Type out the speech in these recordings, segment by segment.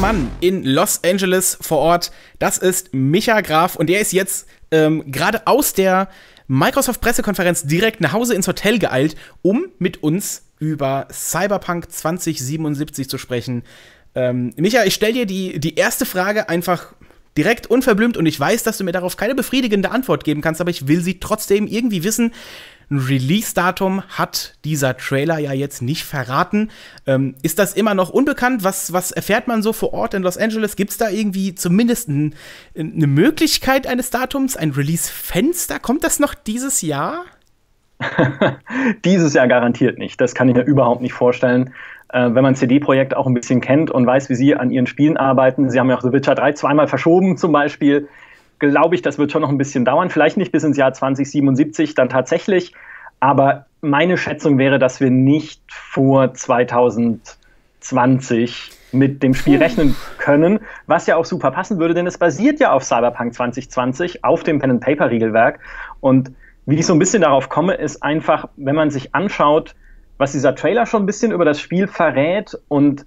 Mann in Los Angeles vor Ort, das ist Micha Graf und der ist jetzt ähm, gerade aus der Microsoft-Pressekonferenz direkt nach Hause ins Hotel geeilt, um mit uns über Cyberpunk 2077 zu sprechen. Ähm, Micha, ich stelle dir die, die erste Frage einfach direkt unverblümt und ich weiß, dass du mir darauf keine befriedigende Antwort geben kannst, aber ich will sie trotzdem irgendwie wissen. Ein Release-Datum hat dieser Trailer ja jetzt nicht verraten. Ähm, ist das immer noch unbekannt? Was, was erfährt man so vor Ort in Los Angeles? Gibt es da irgendwie zumindest ein, eine Möglichkeit eines Datums, ein Release-Fenster? Kommt das noch dieses Jahr? dieses Jahr garantiert nicht. Das kann ich mir überhaupt nicht vorstellen. Äh, wenn man CD-Projekt auch ein bisschen kennt und weiß, wie sie an ihren Spielen arbeiten. Sie haben ja auch The Witcher 3 zweimal verschoben zum Beispiel glaube ich, das wird schon noch ein bisschen dauern. Vielleicht nicht bis ins Jahr 2077 dann tatsächlich. Aber meine Schätzung wäre, dass wir nicht vor 2020 mit dem Spiel rechnen können, was ja auch super passen würde, denn es basiert ja auf Cyberpunk 2020, auf dem Pen-and-Paper-Regelwerk. Und wie ich so ein bisschen darauf komme, ist einfach, wenn man sich anschaut, was dieser Trailer schon ein bisschen über das Spiel verrät und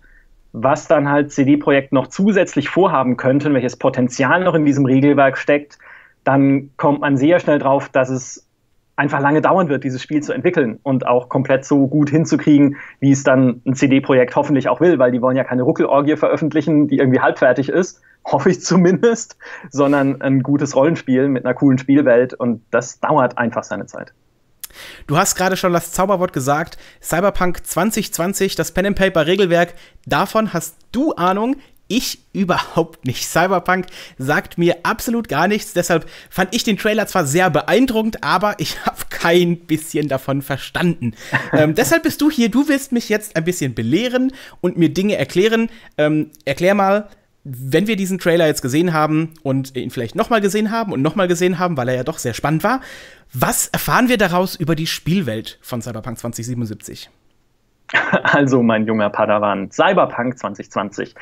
was dann halt CD-Projekt noch zusätzlich vorhaben könnte, welches Potenzial noch in diesem Regelwerk steckt, dann kommt man sehr schnell drauf, dass es einfach lange dauern wird, dieses Spiel zu entwickeln und auch komplett so gut hinzukriegen, wie es dann ein CD-Projekt hoffentlich auch will, weil die wollen ja keine Ruckelorgie veröffentlichen, die irgendwie halbfertig ist, hoffe ich zumindest, sondern ein gutes Rollenspiel mit einer coolen Spielwelt und das dauert einfach seine Zeit. Du hast gerade schon das Zauberwort gesagt, Cyberpunk 2020, das Pen and Paper Regelwerk. Davon hast du Ahnung? Ich überhaupt nicht. Cyberpunk sagt mir absolut gar nichts. Deshalb fand ich den Trailer zwar sehr beeindruckend, aber ich habe kein bisschen davon verstanden. ähm, deshalb bist du hier. Du willst mich jetzt ein bisschen belehren und mir Dinge erklären. Ähm, erklär mal, wenn wir diesen Trailer jetzt gesehen haben und ihn vielleicht nochmal gesehen haben und nochmal gesehen haben, weil er ja doch sehr spannend war, was erfahren wir daraus über die Spielwelt von Cyberpunk 2077? Also, mein junger Padawan, Cyberpunk 2020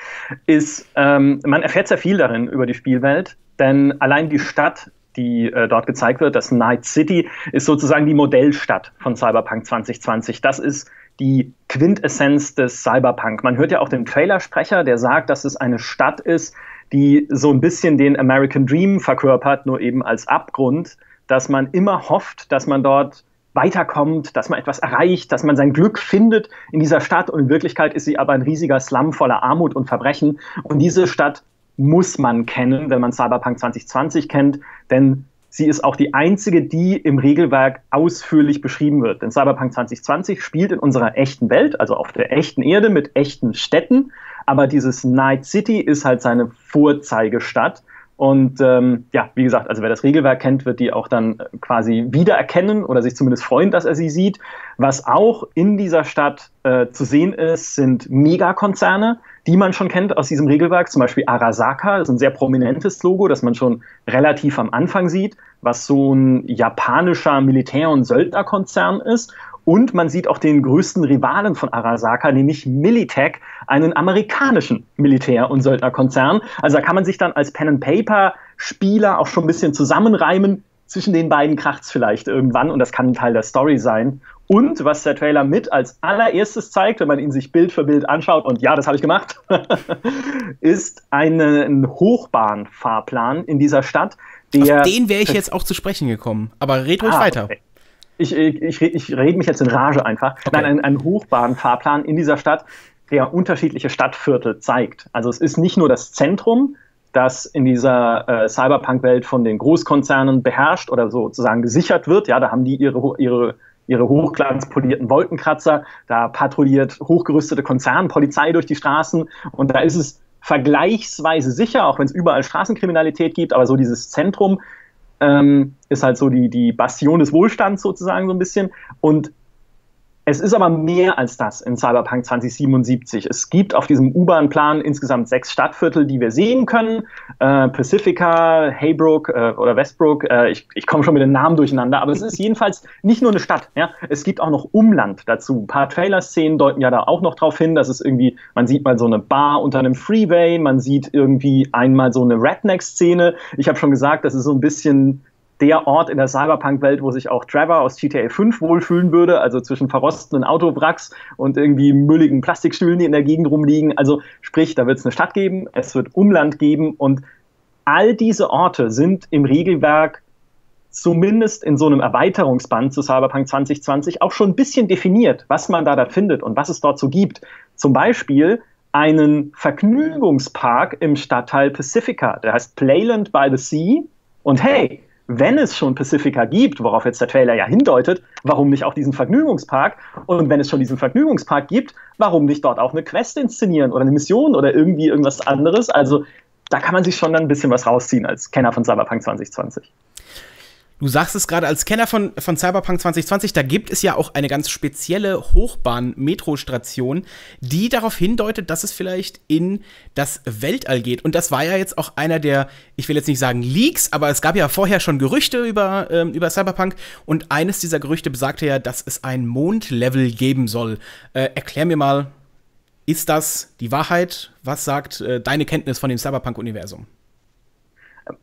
ist, ähm, man erfährt sehr viel darin über die Spielwelt, denn allein die Stadt, die äh, dort gezeigt wird, das Night City, ist sozusagen die Modellstadt von Cyberpunk 2020. Das ist die Quintessenz des Cyberpunk. Man hört ja auch den Trailersprecher, der sagt, dass es eine Stadt ist, die so ein bisschen den American Dream verkörpert, nur eben als Abgrund, dass man immer hofft, dass man dort weiterkommt, dass man etwas erreicht, dass man sein Glück findet in dieser Stadt. Und in Wirklichkeit ist sie aber ein riesiger Slum voller Armut und Verbrechen. Und diese Stadt muss man kennen, wenn man Cyberpunk 2020 kennt, denn Sie ist auch die einzige, die im Regelwerk ausführlich beschrieben wird. Denn Cyberpunk 2020 spielt in unserer echten Welt, also auf der echten Erde mit echten Städten. Aber dieses Night City ist halt seine Vorzeigestadt. Und ähm, ja, wie gesagt, also wer das Regelwerk kennt, wird die auch dann quasi wiedererkennen oder sich zumindest freuen, dass er sie sieht. Was auch in dieser Stadt äh, zu sehen ist, sind Megakonzerne, die man schon kennt aus diesem Regelwerk, zum Beispiel Arasaka, ist ein sehr prominentes Logo, das man schon relativ am Anfang sieht, was so ein japanischer Militär- und Söldnerkonzern ist. Und man sieht auch den größten Rivalen von Arasaka, nämlich Militech, einen amerikanischen Militär- und Söldnerkonzern. Also da kann man sich dann als Pen-and-Paper-Spieler auch schon ein bisschen zusammenreimen. Zwischen den beiden kracht's vielleicht irgendwann und das kann ein Teil der Story sein. Und was der Trailer mit als allererstes zeigt, wenn man ihn sich Bild für Bild anschaut, und ja, das habe ich gemacht, ist einen Hochbahnfahrplan in dieser Stadt. Der Auf den wäre ich jetzt auch zu sprechen gekommen. Aber red ruhig ah, weiter. Okay. Ich, ich, ich, ich rede mich jetzt in Rage einfach. Okay. Nein, ein, ein Hochbahnfahrplan in dieser Stadt, der unterschiedliche Stadtviertel zeigt. Also es ist nicht nur das Zentrum, das in dieser äh, Cyberpunk-Welt von den Großkonzernen beherrscht oder sozusagen gesichert wird. Ja, da haben die ihre, ihre ihre hochglanzpolierten Wolkenkratzer, da patrouilliert hochgerüstete Konzernpolizei durch die Straßen. Und da ist es vergleichsweise sicher, auch wenn es überall Straßenkriminalität gibt, aber so dieses Zentrum ähm, ist halt so die, die Bastion des Wohlstands sozusagen so ein bisschen. Und es ist aber mehr als das in Cyberpunk 2077. Es gibt auf diesem U-Bahn-Plan insgesamt sechs Stadtviertel, die wir sehen können. Äh, Pacifica, Haybrook äh, oder Westbrook. Äh, ich, ich komme schon mit den Namen durcheinander, aber es ist jedenfalls nicht nur eine Stadt. Ja? Es gibt auch noch Umland dazu. Ein paar Trailer-Szenen deuten ja da auch noch drauf hin, dass es irgendwie, man sieht mal so eine Bar unter einem Freeway, man sieht irgendwie einmal so eine Redneck-Szene. Ich habe schon gesagt, das ist so ein bisschen der Ort in der Cyberpunk-Welt, wo sich auch Trevor aus GTA 5 wohlfühlen würde, also zwischen verrostenden Autowracks und irgendwie mülligen Plastikstühlen, die in der Gegend rumliegen. Also sprich, da wird es eine Stadt geben, es wird Umland geben und all diese Orte sind im Regelwerk zumindest in so einem Erweiterungsband zu Cyberpunk 2020 auch schon ein bisschen definiert, was man da, da findet und was es dort so gibt. Zum Beispiel einen Vergnügungspark im Stadtteil Pacifica, der heißt Playland by the Sea. Und hey, wenn es schon Pacifica gibt, worauf jetzt der Trailer ja hindeutet, warum nicht auch diesen Vergnügungspark? Und wenn es schon diesen Vergnügungspark gibt, warum nicht dort auch eine Quest inszenieren oder eine Mission oder irgendwie irgendwas anderes? Also da kann man sich schon dann ein bisschen was rausziehen als Kenner von Cyberpunk 2020. Du sagst es gerade als Kenner von, von Cyberpunk 2020, da gibt es ja auch eine ganz spezielle Hochbahn-Metro-Station, die darauf hindeutet, dass es vielleicht in das Weltall geht. Und das war ja jetzt auch einer der, ich will jetzt nicht sagen Leaks, aber es gab ja vorher schon Gerüchte über, ähm, über Cyberpunk. Und eines dieser Gerüchte besagte ja, dass es ein Mondlevel geben soll. Äh, erklär mir mal, ist das die Wahrheit? Was sagt äh, deine Kenntnis von dem Cyberpunk-Universum?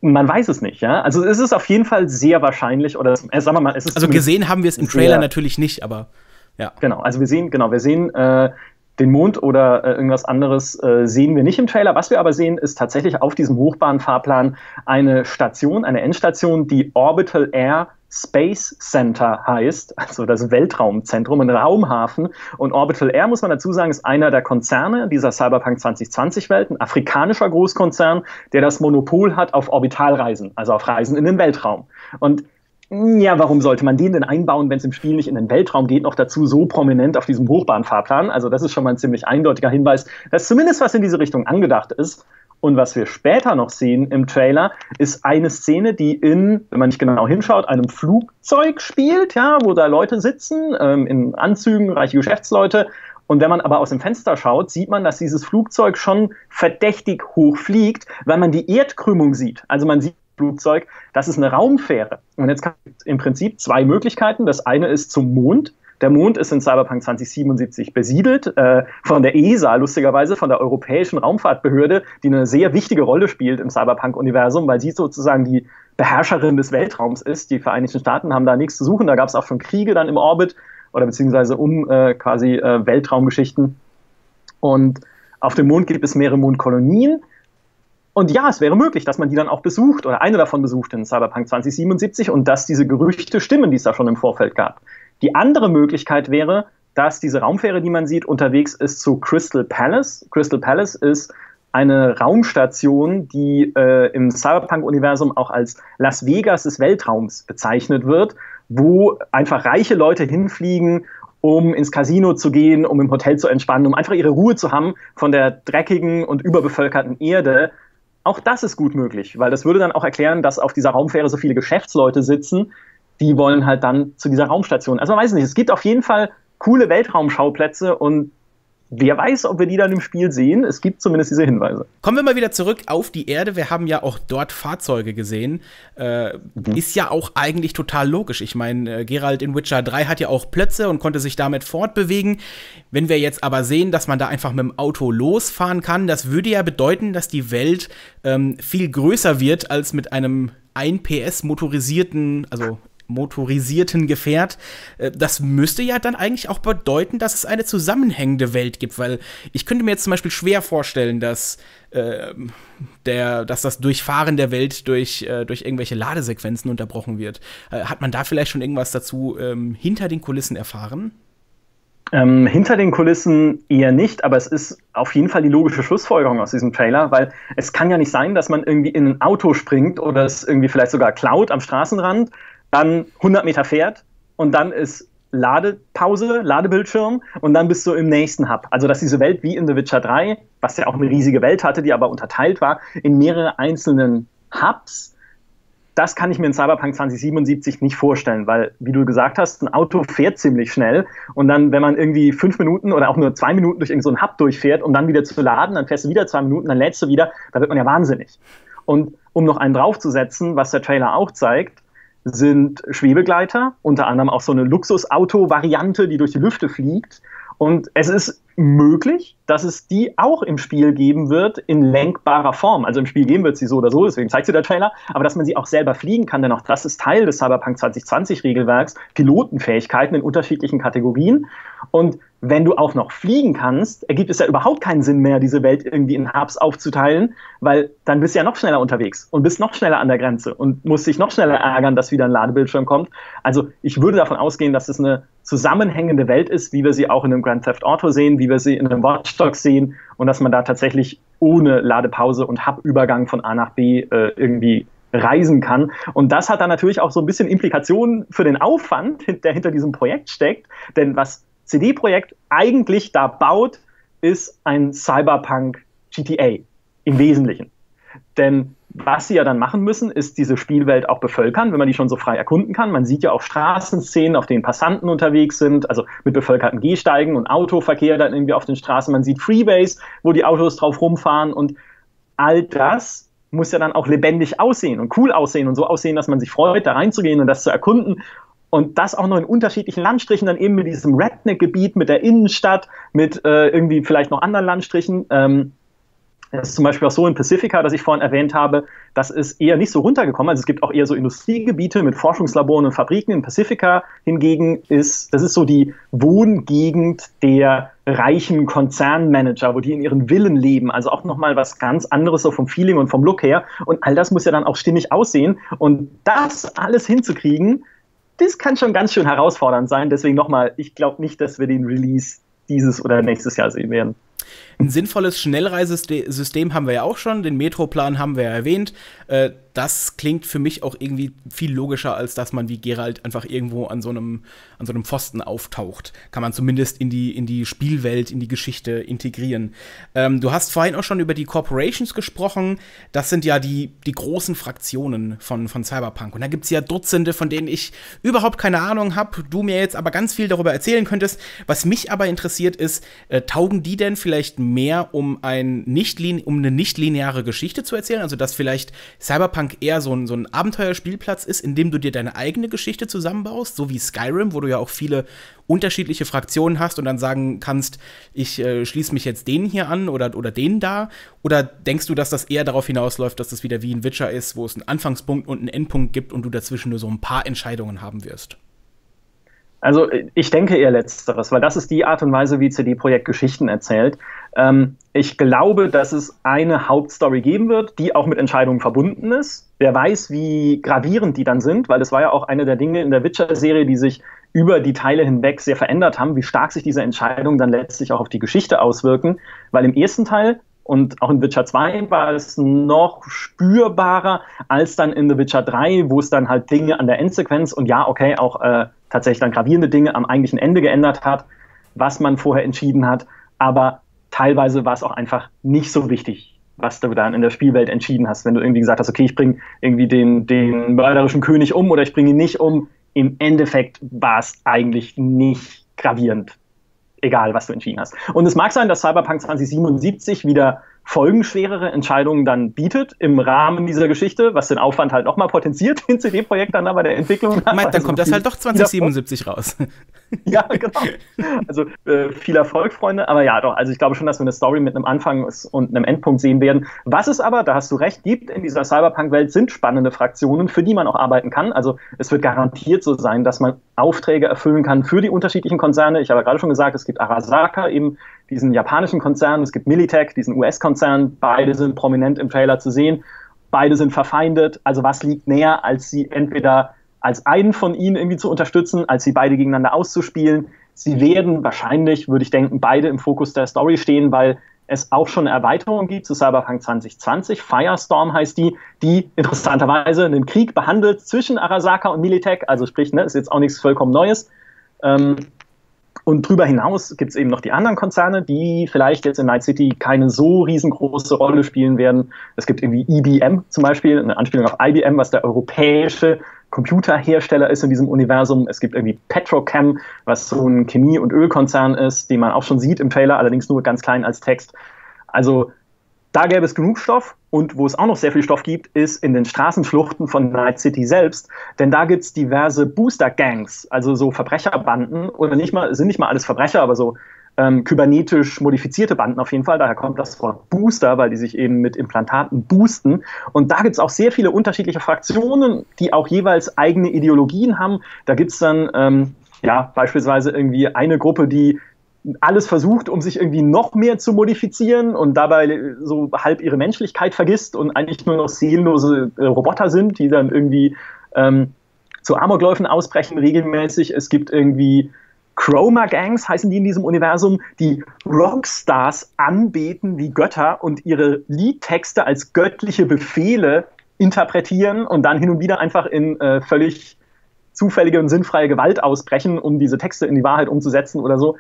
Man weiß es nicht, ja. Also es ist auf jeden Fall sehr wahrscheinlich, oder äh, sagen wir mal, es ist. Also gesehen haben wir es im Trailer natürlich nicht, aber ja. Genau, also wir sehen, genau, wir sehen äh, den Mond oder äh, irgendwas anderes äh, sehen wir nicht im Trailer. Was wir aber sehen, ist tatsächlich auf diesem Hochbahnfahrplan eine Station, eine Endstation, die Orbital Air Space Center heißt, also das Weltraumzentrum, ein Raumhafen. Und Orbital Air, muss man dazu sagen, ist einer der Konzerne dieser Cyberpunk 2020-Welt, ein afrikanischer Großkonzern, der das Monopol hat auf Orbitalreisen, also auf Reisen in den Weltraum. Und ja, warum sollte man den denn einbauen, wenn es im Spiel nicht in den Weltraum geht, noch dazu so prominent auf diesem Hochbahnfahrplan? Also das ist schon mal ein ziemlich eindeutiger Hinweis, dass zumindest was in diese Richtung angedacht ist. Und was wir später noch sehen im Trailer, ist eine Szene, die in, wenn man nicht genau hinschaut, einem Flugzeug spielt, ja, wo da Leute sitzen, ähm, in Anzügen, reiche Geschäftsleute. Und wenn man aber aus dem Fenster schaut, sieht man, dass dieses Flugzeug schon verdächtig hoch fliegt, weil man die Erdkrümmung sieht. Also man sieht Flugzeug, das ist eine Raumfähre. Und jetzt kann im Prinzip zwei Möglichkeiten. Das eine ist zum Mond. Der Mond ist in Cyberpunk 2077 besiedelt, äh, von der ESA, lustigerweise, von der Europäischen Raumfahrtbehörde, die eine sehr wichtige Rolle spielt im Cyberpunk-Universum, weil sie sozusagen die Beherrscherin des Weltraums ist. Die Vereinigten Staaten haben da nichts zu suchen. Da gab es auch schon Kriege dann im Orbit oder beziehungsweise um äh, quasi äh, Weltraumgeschichten. Und auf dem Mond gibt es mehrere Mondkolonien. Und ja, es wäre möglich, dass man die dann auch besucht oder eine davon besucht in Cyberpunk 2077 und dass diese Gerüchte stimmen, die es da schon im Vorfeld gab. Die andere Möglichkeit wäre, dass diese Raumfähre, die man sieht, unterwegs ist zu Crystal Palace. Crystal Palace ist eine Raumstation, die äh, im Cyberpunk-Universum auch als Las Vegas des Weltraums bezeichnet wird, wo einfach reiche Leute hinfliegen, um ins Casino zu gehen, um im Hotel zu entspannen, um einfach ihre Ruhe zu haben von der dreckigen und überbevölkerten Erde. Auch das ist gut möglich, weil das würde dann auch erklären, dass auf dieser Raumfähre so viele Geschäftsleute sitzen, die wollen halt dann zu dieser Raumstation. Also man weiß nicht, es gibt auf jeden Fall coole Weltraumschauplätze und wer weiß, ob wir die dann im Spiel sehen. Es gibt zumindest diese Hinweise. Kommen wir mal wieder zurück auf die Erde. Wir haben ja auch dort Fahrzeuge gesehen. Äh, mhm. Ist ja auch eigentlich total logisch. Ich meine, äh, Gerald in Witcher 3 hat ja auch Plötze und konnte sich damit fortbewegen. Wenn wir jetzt aber sehen, dass man da einfach mit dem Auto losfahren kann, das würde ja bedeuten, dass die Welt ähm, viel größer wird als mit einem 1 PS motorisierten, also motorisierten Gefährt. Äh, das müsste ja dann eigentlich auch bedeuten, dass es eine zusammenhängende Welt gibt, weil ich könnte mir jetzt zum Beispiel schwer vorstellen, dass, äh, der, dass das Durchfahren der Welt durch, äh, durch irgendwelche Ladesequenzen unterbrochen wird. Äh, hat man da vielleicht schon irgendwas dazu ähm, hinter den Kulissen erfahren? Ähm, hinter den Kulissen eher nicht, aber es ist auf jeden Fall die logische Schlussfolgerung aus diesem Trailer, weil es kann ja nicht sein, dass man irgendwie in ein Auto springt oder es irgendwie vielleicht sogar klaut am Straßenrand, dann 100 Meter fährt und dann ist Ladepause, Ladebildschirm und dann bist du im nächsten Hub. Also dass diese Welt wie in The Witcher 3, was ja auch eine riesige Welt hatte, die aber unterteilt war, in mehrere einzelnen Hubs, das kann ich mir in Cyberpunk 2077 nicht vorstellen, weil, wie du gesagt hast, ein Auto fährt ziemlich schnell und dann, wenn man irgendwie fünf Minuten oder auch nur zwei Minuten durch irgendeinen so Hub durchfährt, um dann wieder zu laden, dann fährst du wieder zwei Minuten, dann lädst du wieder, da wird man ja wahnsinnig. Und um noch einen draufzusetzen, was der Trailer auch zeigt, sind Schwebegleiter, unter anderem auch so eine Luxusauto-Variante, die durch die Lüfte fliegt. Und es ist möglich, dass es die auch im Spiel geben wird in lenkbarer Form. Also im Spiel geben wird sie so oder so, deswegen zeigt sie der Trailer, aber dass man sie auch selber fliegen kann, denn auch das ist Teil des Cyberpunk 2020 Regelwerks, Pilotenfähigkeiten in unterschiedlichen Kategorien. Und wenn du auch noch fliegen kannst, ergibt es ja überhaupt keinen Sinn mehr, diese Welt irgendwie in Hubs aufzuteilen, weil dann bist du ja noch schneller unterwegs und bist noch schneller an der Grenze und musst dich noch schneller ärgern, dass wieder ein Ladebildschirm kommt. Also ich würde davon ausgehen, dass es eine zusammenhängende Welt ist, wie wir sie auch in einem Grand Theft Auto sehen, wie wir sie in einem Watch Dogs sehen und dass man da tatsächlich ohne Ladepause und Hub-Übergang von A nach B äh, irgendwie reisen kann. Und das hat dann natürlich auch so ein bisschen Implikationen für den Aufwand, der hinter diesem Projekt steckt. Denn was CD-Projekt eigentlich da baut, ist ein Cyberpunk GTA im Wesentlichen. Denn was sie ja dann machen müssen, ist diese Spielwelt auch bevölkern, wenn man die schon so frei erkunden kann. Man sieht ja auch Straßenszenen, auf denen Passanten unterwegs sind, also mit bevölkerten Gehsteigen und Autoverkehr dann irgendwie auf den Straßen. Man sieht Freeways, wo die Autos drauf rumfahren und all das muss ja dann auch lebendig aussehen und cool aussehen und so aussehen, dass man sich freut, da reinzugehen und das zu erkunden. Und das auch noch in unterschiedlichen Landstrichen, dann eben mit diesem Redneck-Gebiet, mit der Innenstadt, mit äh, irgendwie vielleicht noch anderen Landstrichen. Ähm, das ist zum Beispiel auch so in Pacifica, das ich vorhin erwähnt habe, das ist eher nicht so runtergekommen. Also es gibt auch eher so Industriegebiete mit Forschungslaboren und Fabriken. In Pacifica hingegen ist, das ist so die Wohngegend der reichen Konzernmanager, wo die in ihren Villen leben. Also auch nochmal was ganz anderes so vom Feeling und vom Look her. Und all das muss ja dann auch stimmig aussehen. Und das alles hinzukriegen, das kann schon ganz schön herausfordernd sein. Deswegen nochmal, ich glaube nicht, dass wir den Release dieses oder nächstes Jahr sehen werden. Ein sinnvolles Schnellreisesystem haben wir ja auch schon, den Metroplan haben wir ja erwähnt. Äh, das klingt für mich auch irgendwie viel logischer, als dass man wie Gerald einfach irgendwo an so einem, an so einem Pfosten auftaucht. Kann man zumindest in die, in die Spielwelt, in die Geschichte integrieren. Ähm, du hast vorhin auch schon über die Corporations gesprochen. Das sind ja die, die großen Fraktionen von, von Cyberpunk. Und da gibt es ja Dutzende, von denen ich überhaupt keine Ahnung habe. Du mir jetzt aber ganz viel darüber erzählen könntest. Was mich aber interessiert ist, äh, taugen die denn vielleicht mehr, um, ein nicht um eine nicht-lineare Geschichte zu erzählen? Also, dass vielleicht Cyberpunk eher so ein, so ein Abenteuerspielplatz ist, in dem du dir deine eigene Geschichte zusammenbaust, so wie Skyrim, wo du ja auch viele unterschiedliche Fraktionen hast und dann sagen kannst, ich äh, schließe mich jetzt denen hier an oder, oder denen da? Oder denkst du, dass das eher darauf hinausläuft, dass das wieder wie ein Witcher ist, wo es einen Anfangspunkt und einen Endpunkt gibt und du dazwischen nur so ein paar Entscheidungen haben wirst? Also ich denke eher letzteres, weil das ist die Art und Weise, wie CD Projekt Geschichten erzählt. Ähm, ich glaube, dass es eine Hauptstory geben wird, die auch mit Entscheidungen verbunden ist. Wer weiß, wie gravierend die dann sind, weil das war ja auch eine der Dinge in der Witcher-Serie, die sich über die Teile hinweg sehr verändert haben, wie stark sich diese Entscheidungen dann letztlich auch auf die Geschichte auswirken. Weil im ersten Teil und auch in Witcher 2 war es noch spürbarer als dann in The Witcher 3, wo es dann halt Dinge an der Endsequenz und ja, okay, auch äh, tatsächlich dann gravierende Dinge am eigentlichen Ende geändert hat, was man vorher entschieden hat. Aber teilweise war es auch einfach nicht so wichtig, was du dann in der Spielwelt entschieden hast. Wenn du irgendwie gesagt hast, okay, ich bringe irgendwie den, den mörderischen König um oder ich bringe ihn nicht um, im Endeffekt war es eigentlich nicht gravierend, egal was du entschieden hast. Und es mag sein, dass Cyberpunk 2077 wieder folgenschwerere Entscheidungen dann bietet im Rahmen dieser Geschichte, was den Aufwand halt nochmal potenziert in CD-Projekt dann bei der Entwicklung. Meint, dann also kommt das halt doch 2077 raus. ja, genau. Also äh, viel Erfolg, Freunde. Aber ja, doch, also ich glaube schon, dass wir eine Story mit einem Anfang und einem Endpunkt sehen werden. Was es aber, da hast du recht, gibt in dieser Cyberpunk-Welt, sind spannende Fraktionen, für die man auch arbeiten kann. Also es wird garantiert so sein, dass man Aufträge erfüllen kann für die unterschiedlichen Konzerne. Ich habe ja gerade schon gesagt, es gibt Arasaka, eben diesen japanischen Konzern, es gibt Militech, diesen US-Konzern, beide sind prominent im Trailer zu sehen, beide sind verfeindet, also was liegt näher, als sie entweder als einen von ihnen irgendwie zu unterstützen, als sie beide gegeneinander auszuspielen. Sie werden wahrscheinlich, würde ich denken, beide im Fokus der Story stehen, weil es auch schon eine Erweiterung gibt zu Cyberpunk 2020. Firestorm heißt die, die interessanterweise einen Krieg behandelt zwischen Arasaka und Militech, also sprich, ne, ist jetzt auch nichts vollkommen Neues. Ähm, und darüber hinaus gibt es eben noch die anderen Konzerne, die vielleicht jetzt in Night City keine so riesengroße Rolle spielen werden. Es gibt irgendwie IBM zum Beispiel, eine Anspielung auf IBM, was der europäische Computerhersteller ist in diesem Universum. Es gibt irgendwie Petrochem, was so ein Chemie- und Ölkonzern ist, den man auch schon sieht im Trailer, allerdings nur ganz klein als Text. Also da gäbe es genug Stoff. Und wo es auch noch sehr viel Stoff gibt, ist in den Straßenschluchten von Night City selbst. Denn da gibt es diverse Booster-Gangs, also so Verbrecherbanden, oder nicht mal, sind nicht mal alles Verbrecher, aber so ähm, kybernetisch modifizierte Banden auf jeden Fall. Daher kommt das Wort Booster, weil die sich eben mit Implantaten boosten. Und da gibt es auch sehr viele unterschiedliche Fraktionen, die auch jeweils eigene Ideologien haben. Da gibt es dann ähm, ja beispielsweise irgendwie eine Gruppe, die alles versucht, um sich irgendwie noch mehr zu modifizieren und dabei so halb ihre Menschlichkeit vergisst und eigentlich nur noch seelenlose äh, Roboter sind, die dann irgendwie ähm, zu Amokläufen ausbrechen regelmäßig. Es gibt irgendwie Chroma-Gangs, heißen die in diesem Universum, die Rockstars anbeten wie Götter und ihre Liedtexte als göttliche Befehle interpretieren und dann hin und wieder einfach in äh, völlig zufällige und sinnfreie Gewalt ausbrechen, um diese Texte in die Wahrheit umzusetzen oder so.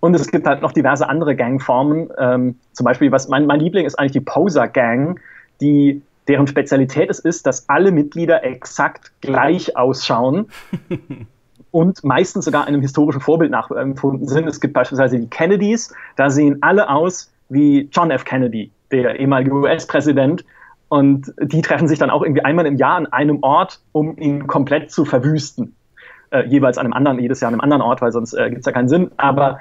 Und es gibt halt noch diverse andere Gangformen. Ähm, zum Beispiel, was mein, mein Liebling ist eigentlich die Poser-Gang, die deren Spezialität es ist, dass alle Mitglieder exakt gleich ausschauen und meistens sogar einem historischen Vorbild nachempfunden sind. Es gibt beispielsweise die Kennedys, da sehen alle aus wie John F. Kennedy, der ehemalige US-Präsident. Und die treffen sich dann auch irgendwie einmal im Jahr an einem Ort, um ihn komplett zu verwüsten. Äh, jeweils an einem anderen, jedes Jahr an einem anderen Ort, weil sonst äh, gibt es ja keinen Sinn. Aber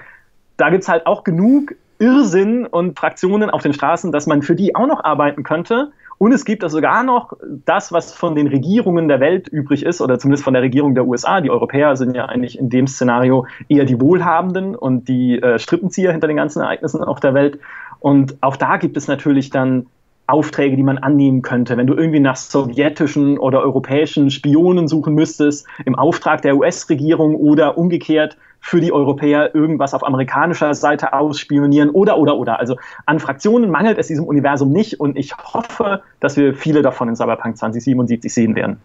da gibt es halt auch genug Irrsinn und Fraktionen auf den Straßen, dass man für die auch noch arbeiten könnte. Und es gibt sogar noch das, was von den Regierungen der Welt übrig ist, oder zumindest von der Regierung der USA. Die Europäer sind ja eigentlich in dem Szenario eher die Wohlhabenden und die äh, Strippenzieher hinter den ganzen Ereignissen auf der Welt. Und auch da gibt es natürlich dann Aufträge, die man annehmen könnte. Wenn du irgendwie nach sowjetischen oder europäischen Spionen suchen müsstest, im Auftrag der US-Regierung oder umgekehrt für die Europäer irgendwas auf amerikanischer Seite ausspionieren oder, oder, oder. Also an Fraktionen mangelt es diesem Universum nicht und ich hoffe, dass wir viele davon in Cyberpunk 2077 sehen werden.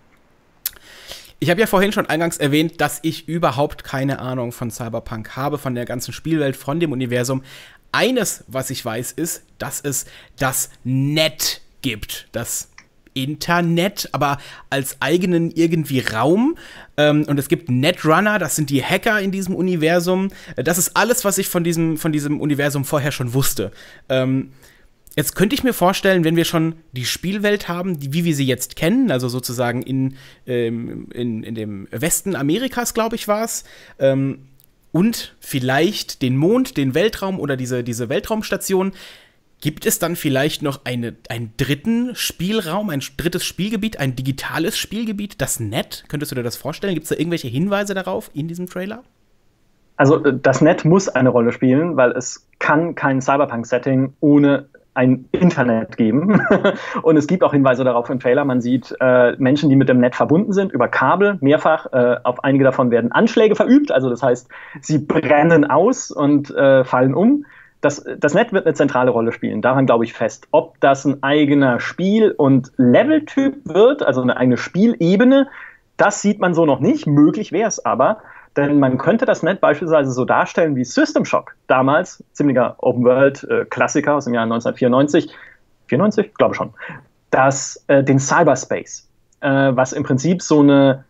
Ich habe ja vorhin schon eingangs erwähnt, dass ich überhaupt keine Ahnung von Cyberpunk habe, von der ganzen Spielwelt, von dem Universum. Eines, was ich weiß, ist, dass es das Net gibt. Das Internet, aber als eigenen irgendwie Raum. Ähm, und es gibt Netrunner, das sind die Hacker in diesem Universum. Das ist alles, was ich von diesem, von diesem Universum vorher schon wusste. Ähm, jetzt könnte ich mir vorstellen, wenn wir schon die Spielwelt haben, die, wie wir sie jetzt kennen, also sozusagen in, ähm, in, in dem Westen Amerikas, glaube ich, war es, ähm, und vielleicht den Mond, den Weltraum oder diese, diese Weltraumstation. Gibt es dann vielleicht noch eine, einen dritten Spielraum, ein drittes Spielgebiet, ein digitales Spielgebiet, das Net? Könntest du dir das vorstellen? Gibt es da irgendwelche Hinweise darauf in diesem Trailer? Also äh, das Net muss eine Rolle spielen, weil es kann kein Cyberpunk-Setting ohne ein Internet geben. und es gibt auch Hinweise darauf im Trailer. Man sieht äh, Menschen, die mit dem Netz verbunden sind, über Kabel mehrfach. Äh, auf einige davon werden Anschläge verübt. Also das heißt, sie brennen aus und äh, fallen um. Das, das Net wird eine zentrale Rolle spielen. Daran glaube ich fest. Ob das ein eigener Spiel- und Leveltyp wird, also eine eigene Spielebene, das sieht man so noch nicht. Möglich wäre es aber. Denn man könnte das Net beispielsweise so darstellen wie System Shock damals, ziemlicher Open-World-Klassiker aus dem Jahr 1994, 94, glaube schon, das, äh, den Cyberspace, äh, was im Prinzip so eine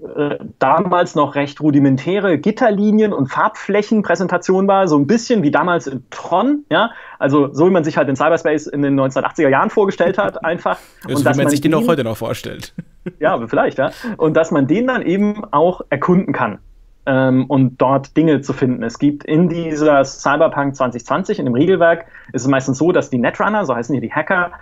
äh, damals noch recht rudimentäre Gitterlinien und Farbflächenpräsentation war, so ein bisschen wie damals in Tron, ja, also so wie man sich halt den Cyberspace in den 1980er Jahren vorgestellt hat, einfach. Also, und dass man sich den auch heute noch vorstellt. Ja, vielleicht, ja. Und dass man den dann eben auch erkunden kann. Ähm, und dort Dinge zu finden. Es gibt in dieser Cyberpunk 2020, in dem Regelwerk, ist es meistens so, dass die Netrunner, so heißen hier die Hacker,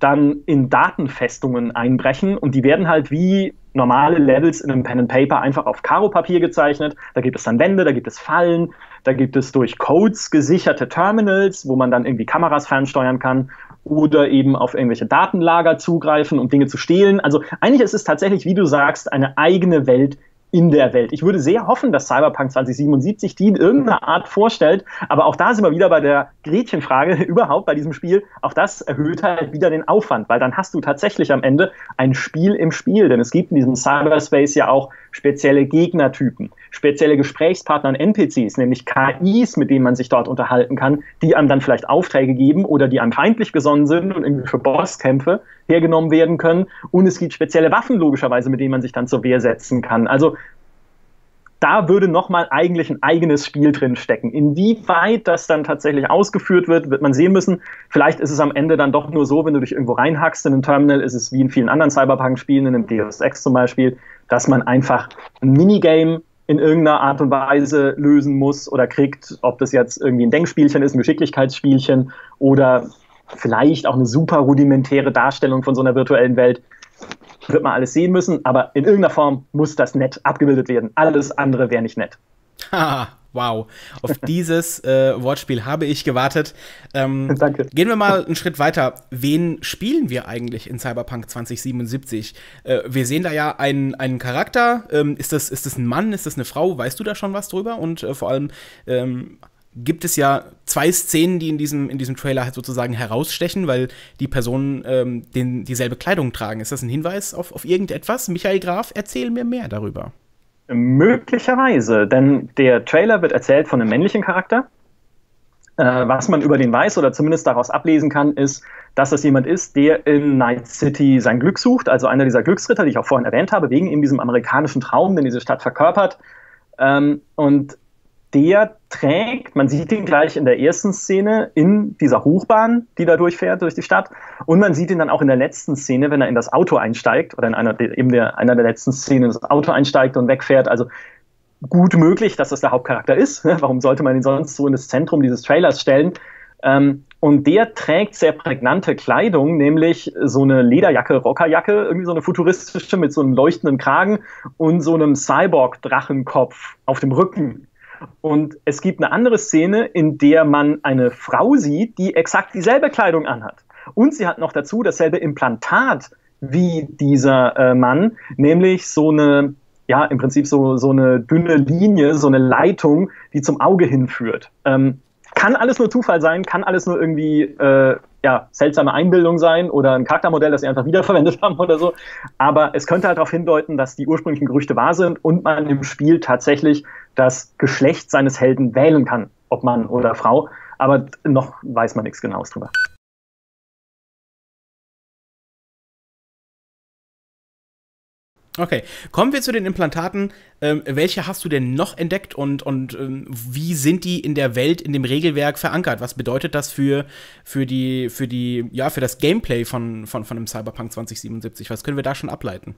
dann in Datenfestungen einbrechen und die werden halt wie normale Levels in einem Pen and Paper einfach auf Karo-Papier gezeichnet. Da gibt es dann Wände, da gibt es Fallen, da gibt es durch Codes gesicherte Terminals, wo man dann irgendwie Kameras fernsteuern kann oder eben auf irgendwelche Datenlager zugreifen, um Dinge zu stehlen. Also eigentlich ist es tatsächlich, wie du sagst, eine eigene Welt, in der Welt. Ich würde sehr hoffen, dass Cyberpunk 2077 die in irgendeiner Art vorstellt, aber auch da sind wir wieder bei der Gretchenfrage überhaupt bei diesem Spiel. Auch das erhöht halt wieder den Aufwand, weil dann hast du tatsächlich am Ende ein Spiel im Spiel, denn es gibt in diesem Cyberspace ja auch spezielle Gegnertypen, spezielle Gesprächspartner an NPCs, nämlich KIs, mit denen man sich dort unterhalten kann, die einem dann vielleicht Aufträge geben oder die einem feindlich gesonnen sind und irgendwie für Bosskämpfe hergenommen werden können. Und es gibt spezielle Waffen logischerweise, mit denen man sich dann zur Wehr setzen kann. Also da würde nochmal eigentlich ein eigenes Spiel drin stecken. Inwieweit das dann tatsächlich ausgeführt wird, wird man sehen müssen. Vielleicht ist es am Ende dann doch nur so, wenn du dich irgendwo reinhackst in ein Terminal, ist es wie in vielen anderen Cyberpunk-Spielen, in einem Deus Ex zum Beispiel, dass man einfach ein Minigame in irgendeiner Art und Weise lösen muss oder kriegt, ob das jetzt irgendwie ein Denkspielchen ist, ein Geschicklichkeitsspielchen oder vielleicht auch eine super rudimentäre Darstellung von so einer virtuellen Welt, wird man alles sehen müssen, aber in irgendeiner Form muss das nett abgebildet werden. Alles andere wäre nicht nett. Haha, wow. Auf dieses äh, Wortspiel habe ich gewartet. Ähm, Danke. Gehen wir mal einen Schritt weiter. Wen spielen wir eigentlich in Cyberpunk 2077? Äh, wir sehen da ja einen, einen Charakter. Ähm, ist, das, ist das ein Mann? Ist das eine Frau? Weißt du da schon was drüber? Und äh, vor allem ähm, gibt es ja zwei Szenen, die in diesem, in diesem Trailer halt sozusagen herausstechen, weil die Personen ähm, den, dieselbe Kleidung tragen. Ist das ein Hinweis auf, auf irgendetwas? Michael Graf, erzähl mir mehr darüber. Möglicherweise, denn der Trailer wird erzählt von einem männlichen Charakter. Äh, was man über den weiß oder zumindest daraus ablesen kann, ist, dass das jemand ist, der in Night City sein Glück sucht, also einer dieser Glücksritter, die ich auch vorhin erwähnt habe, wegen eben diesem amerikanischen Traum, den diese Stadt verkörpert. Ähm, und der trägt, man sieht ihn gleich in der ersten Szene in dieser Hochbahn, die da durchfährt durch die Stadt. Und man sieht ihn dann auch in der letzten Szene, wenn er in das Auto einsteigt oder in einer, eben der, einer der letzten Szenen in das Auto einsteigt und wegfährt. Also gut möglich, dass das der Hauptcharakter ist. Warum sollte man ihn sonst so in das Zentrum dieses Trailers stellen? Ähm, und der trägt sehr prägnante Kleidung, nämlich so eine Lederjacke, Rockerjacke, irgendwie so eine futuristische mit so einem leuchtenden Kragen und so einem Cyborg-Drachenkopf auf dem Rücken. Und es gibt eine andere Szene, in der man eine Frau sieht, die exakt dieselbe Kleidung anhat. Und sie hat noch dazu dasselbe Implantat wie dieser äh, Mann, nämlich so eine, ja, im Prinzip so, so eine dünne Linie, so eine Leitung, die zum Auge hinführt. Ähm, kann alles nur Zufall sein, kann alles nur irgendwie äh, ja, seltsame Einbildung sein oder ein Charaktermodell, das sie einfach wiederverwendet haben oder so. Aber es könnte halt darauf hindeuten, dass die ursprünglichen Gerüchte wahr sind und man im Spiel tatsächlich das Geschlecht seines Helden wählen kann, ob Mann oder Frau. Aber noch weiß man nichts Genaues drüber. Okay, kommen wir zu den Implantaten. Ähm, welche hast du denn noch entdeckt und, und ähm, wie sind die in der Welt, in dem Regelwerk verankert? Was bedeutet das für, für, die, für, die, ja, für das Gameplay von, von, von dem Cyberpunk 2077? Was können wir da schon ableiten?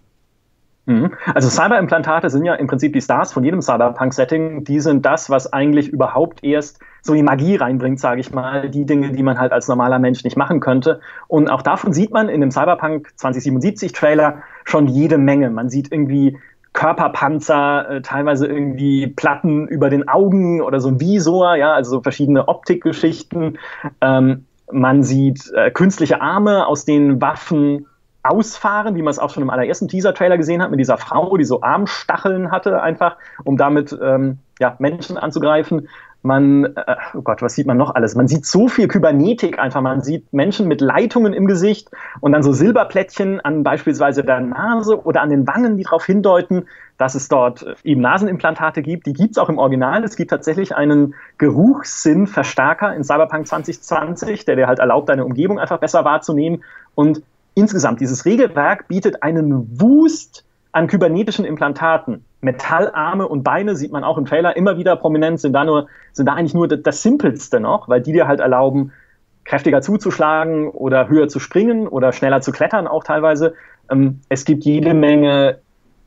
Mhm. Also Cyberimplantate sind ja im Prinzip die Stars von jedem Cyberpunk-Setting. Die sind das, was eigentlich überhaupt erst so die Magie reinbringt, sage ich mal, die Dinge, die man halt als normaler Mensch nicht machen könnte. Und auch davon sieht man in dem Cyberpunk 2077-Trailer schon jede Menge. Man sieht irgendwie Körperpanzer, äh, teilweise irgendwie Platten über den Augen oder so ein Visor, ja, also so verschiedene Optikgeschichten. Ähm, man sieht äh, künstliche Arme, aus denen Waffen ausfahren, wie man es auch schon im allerersten Teaser-Trailer gesehen hat, mit dieser Frau, die so Armstacheln hatte, einfach, um damit ähm, ja, Menschen anzugreifen. Man, äh, oh Gott, was sieht man noch alles? Man sieht so viel Kybernetik einfach. Man sieht Menschen mit Leitungen im Gesicht und dann so Silberplättchen an beispielsweise der Nase oder an den Wangen, die darauf hindeuten, dass es dort äh, eben Nasenimplantate gibt. Die gibt es auch im Original. Es gibt tatsächlich einen Geruchssinnverstärker in Cyberpunk 2020, der dir halt erlaubt, deine Umgebung einfach besser wahrzunehmen. Und insgesamt, dieses Regelwerk bietet einen Wust an kybernetischen Implantaten. Metallarme und Beine sieht man auch im Trailer immer wieder prominent, sind da, nur, sind da eigentlich nur das, das Simpelste noch, weil die dir halt erlauben, kräftiger zuzuschlagen oder höher zu springen oder schneller zu klettern auch teilweise. Ähm, es gibt jede Menge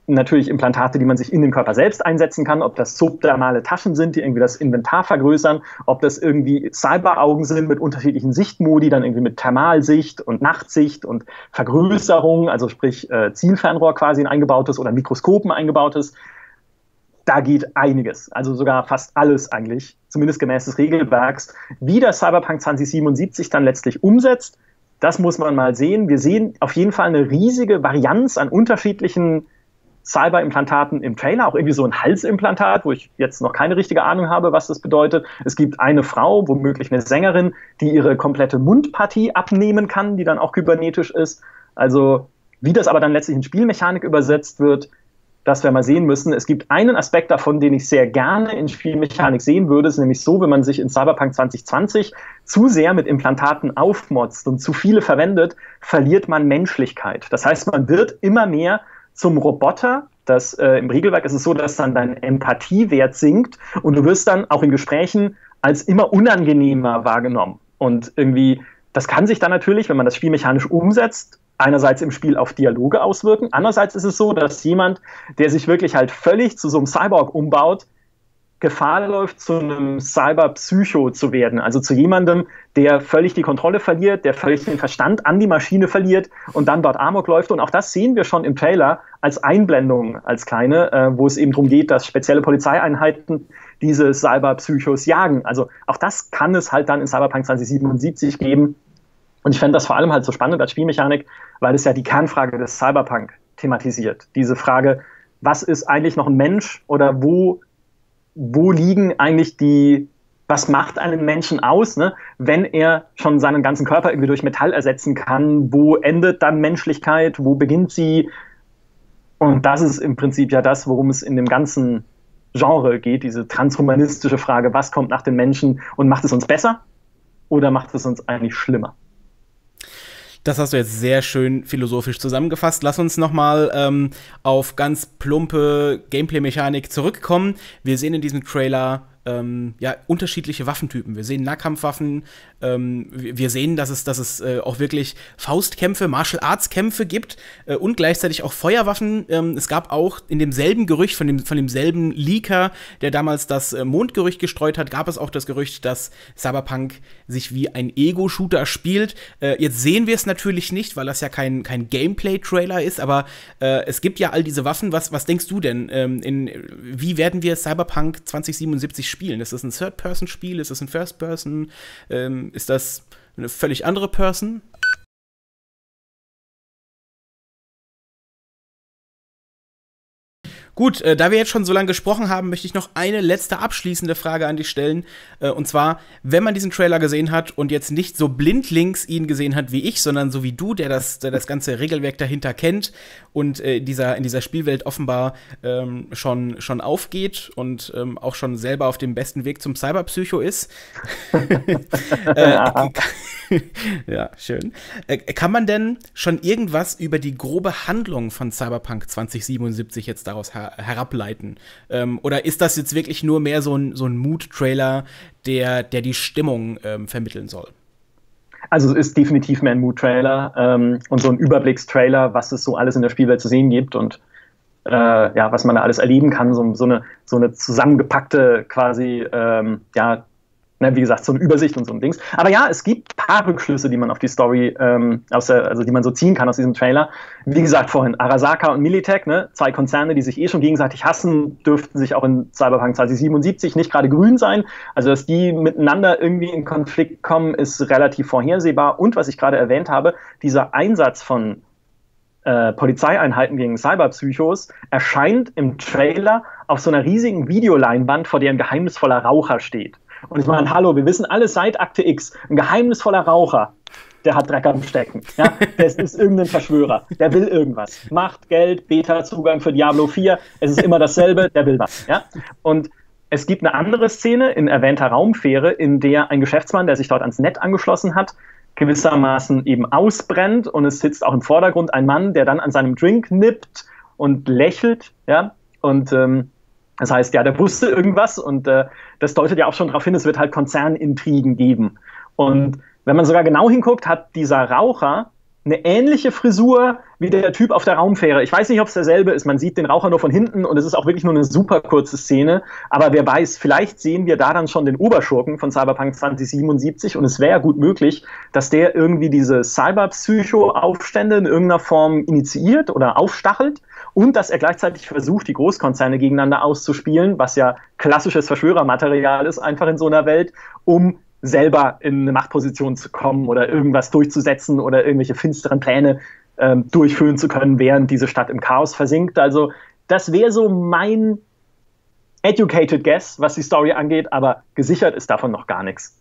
natürlich Implantate, die man sich in den Körper selbst einsetzen kann, ob das subdermale Taschen sind, die irgendwie das Inventar vergrößern, ob das irgendwie Cyberaugen sind mit unterschiedlichen Sichtmodi, dann irgendwie mit Thermalsicht und Nachtsicht und Vergrößerung, also sprich äh, Zielfernrohr quasi ein eingebautes oder Mikroskopen eingebautes. Da geht einiges, also sogar fast alles eigentlich, zumindest gemäß des Regelwerks. Wie das Cyberpunk 2077 dann letztlich umsetzt, das muss man mal sehen. Wir sehen auf jeden Fall eine riesige Varianz an unterschiedlichen Cyberimplantaten im Trailer, auch irgendwie so ein Halsimplantat, wo ich jetzt noch keine richtige Ahnung habe, was das bedeutet. Es gibt eine Frau, womöglich eine Sängerin, die ihre komplette Mundpartie abnehmen kann, die dann auch kybernetisch ist. Also wie das aber dann letztlich in Spielmechanik übersetzt wird, das wir mal sehen müssen. Es gibt einen Aspekt davon, den ich sehr gerne in Spielmechanik sehen würde, ist nämlich so, wenn man sich in Cyberpunk 2020 zu sehr mit Implantaten aufmotzt und zu viele verwendet, verliert man Menschlichkeit. Das heißt, man wird immer mehr zum Roboter. Das, äh, Im Regelwerk ist es so, dass dann dein Empathiewert sinkt und du wirst dann auch in Gesprächen als immer unangenehmer wahrgenommen. Und irgendwie, das kann sich dann natürlich, wenn man das spielmechanisch umsetzt, einerseits im Spiel auf Dialoge auswirken. Andererseits ist es so, dass jemand, der sich wirklich halt völlig zu so einem Cyborg umbaut, Gefahr läuft, zu einem Cyberpsycho zu werden. Also zu jemandem, der völlig die Kontrolle verliert, der völlig den Verstand an die Maschine verliert und dann dort Amok läuft. Und auch das sehen wir schon im Trailer als Einblendung, als kleine, äh, wo es eben darum geht, dass spezielle Polizeieinheiten diese Cyberpsychos jagen. Also auch das kann es halt dann in Cyberpunk 2077 geben. Und ich fände das vor allem halt so spannend als Spielmechanik, weil es ja die Kernfrage des Cyberpunk thematisiert. Diese Frage, was ist eigentlich noch ein Mensch oder wo wo liegen eigentlich die, was macht einen Menschen aus, ne? wenn er schon seinen ganzen Körper irgendwie durch Metall ersetzen kann? Wo endet dann Menschlichkeit? Wo beginnt sie? Und das ist im Prinzip ja das, worum es in dem ganzen Genre geht, diese transhumanistische Frage, was kommt nach den Menschen und macht es uns besser oder macht es uns eigentlich schlimmer? Das hast du jetzt sehr schön philosophisch zusammengefasst. Lass uns noch mal ähm, auf ganz plumpe Gameplay-Mechanik zurückkommen. Wir sehen in diesem Trailer ähm, ja, unterschiedliche Waffentypen. Wir sehen Nahkampfwaffen, ähm, wir sehen, dass es, dass es äh, auch wirklich Faustkämpfe, Martial Arts Kämpfe gibt äh, und gleichzeitig auch Feuerwaffen. Ähm, es gab auch in demselben Gerücht von, dem, von demselben Leaker, der damals das äh, Mondgerücht gestreut hat, gab es auch das Gerücht, dass Cyberpunk sich wie ein Ego-Shooter spielt. Äh, jetzt sehen wir es natürlich nicht, weil das ja kein, kein Gameplay-Trailer ist, aber äh, es gibt ja all diese Waffen. Was, was denkst du denn? Ähm, in, wie werden wir Cyberpunk 2077 spielen? Ist das ein Third-Person-Spiel? Ist das ein First-Person? Ähm, ist das eine völlig andere Person? Gut, äh, da wir jetzt schon so lange gesprochen haben, möchte ich noch eine letzte abschließende Frage an dich stellen. Äh, und zwar, wenn man diesen Trailer gesehen hat und jetzt nicht so blindlings ihn gesehen hat wie ich, sondern so wie du, der das, der das ganze Regelwerk dahinter kennt und äh, dieser, in dieser Spielwelt offenbar ähm, schon, schon aufgeht und ähm, auch schon selber auf dem besten Weg zum Cyberpsycho ist. äh, ja, schön. Äh, kann man denn schon irgendwas über die grobe Handlung von Cyberpunk 2077 jetzt daraus her herableiten? Ähm, oder ist das jetzt wirklich nur mehr so ein, so ein Mood-Trailer, der, der die Stimmung ähm, vermitteln soll? Also es ist definitiv mehr ein Mood-Trailer ähm, und so ein Überblickstrailer, was es so alles in der Spielwelt zu sehen gibt und äh, ja, was man da alles erleben kann, so, so, eine, so eine zusammengepackte quasi ähm, ja, ne, wie gesagt, so eine Übersicht und so ein Dings. Aber ja, es gibt ein paar Rückschlüsse, die man auf die Story, ähm, aus der, also die man so ziehen kann aus diesem Trailer. Wie gesagt, vorhin Arasaka und Militech, ne, zwei Konzerne, die sich eh schon gegenseitig hassen, dürften sich auch in Cyberpunk 2077 nicht gerade grün sein. Also, dass die miteinander irgendwie in Konflikt kommen, ist relativ vorhersehbar. Und was ich gerade erwähnt habe, dieser Einsatz von äh, Polizeieinheiten gegen Cyberpsychos erscheint im Trailer auf so einer riesigen Videoleinwand, vor der ein geheimnisvoller Raucher steht. Und ich meine, hallo, wir wissen alle seit Akte X, ein geheimnisvoller Raucher, der hat Dreck am Stecken. Ja? Das ist irgendein Verschwörer. Der will irgendwas. Macht, Geld, Beta-Zugang für Diablo 4. Es ist immer dasselbe, der will was. Ja? Und es gibt eine andere Szene in erwähnter Raumfähre, in der ein Geschäftsmann, der sich dort ans Netz angeschlossen hat, gewissermaßen eben ausbrennt und es sitzt auch im Vordergrund ein Mann, der dann an seinem Drink nippt und lächelt, ja, und ähm, das heißt, ja, der wusste irgendwas und äh, das deutet ja auch schon darauf hin, es wird halt Konzernintrigen geben. Und wenn man sogar genau hinguckt, hat dieser Raucher eine ähnliche Frisur wie der Typ auf der Raumfähre. Ich weiß nicht, ob es derselbe ist. Man sieht den Raucher nur von hinten und es ist auch wirklich nur eine super kurze Szene. Aber wer weiß, vielleicht sehen wir da dann schon den Oberschurken von Cyberpunk 2077 und es wäre gut möglich, dass der irgendwie diese Cyberpsycho-Aufstände in irgendeiner Form initiiert oder aufstachelt und dass er gleichzeitig versucht, die Großkonzerne gegeneinander auszuspielen, was ja klassisches Verschwörermaterial ist, einfach in so einer Welt, um selber in eine Machtposition zu kommen oder irgendwas durchzusetzen oder irgendwelche finsteren Pläne ähm, durchführen zu können, während diese Stadt im Chaos versinkt. Also das wäre so mein educated guess, was die Story angeht, aber gesichert ist davon noch gar nichts.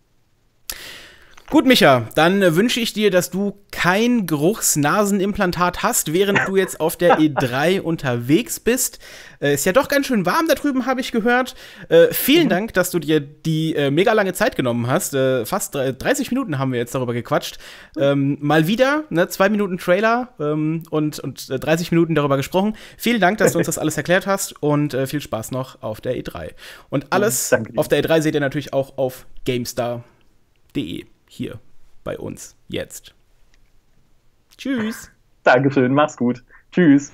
Gut, Micha, dann äh, wünsche ich dir, dass du kein Geruchsnasenimplantat hast, während du jetzt auf der E3 unterwegs bist. Äh, ist ja doch ganz schön warm da drüben, habe ich gehört. Äh, vielen mhm. Dank, dass du dir die äh, mega lange Zeit genommen hast. Äh, fast 30 Minuten haben wir jetzt darüber gequatscht. Ähm, mal wieder, ne, zwei Minuten Trailer ähm, und, und 30 äh, Minuten darüber gesprochen. Vielen Dank, dass du uns das alles erklärt hast und viel Spaß noch auf der E3. Und alles auf der E3 seht ihr natürlich auch auf GameStar.de hier bei uns jetzt. Tschüss. Dankeschön, mach's gut. Tschüss.